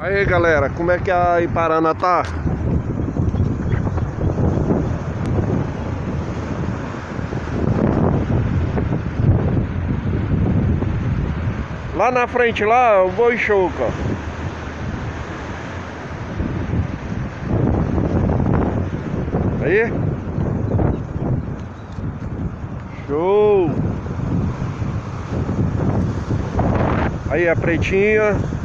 Aí galera, como é que a Iparana tá? Lá na frente lá, o boi choca. Aí. Show. Aí a pretinha.